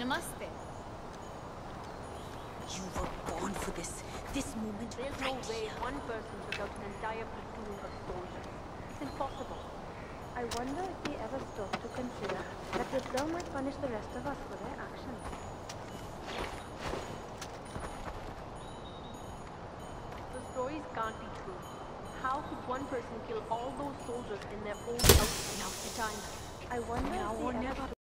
Namaste. You were born for this. This moment There's no right way here. one person took an entire platoon of soldiers. It's impossible. I wonder if they ever stop to consider that this girl might punish the rest of us for their actions. The stories can't be true. How could one person kill all those soldiers in their own house? Now's the time. I wonder Now if or they ever.